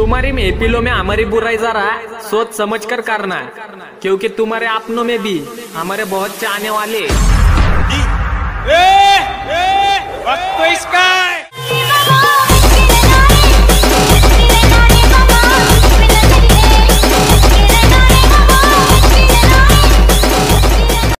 तुम्हारी महफिलों में हमारी बुराई जरा सोच समझ कर करना, क्योंकि तुम्हारे अपनों में भी हमारे बहुत चाहने वाले।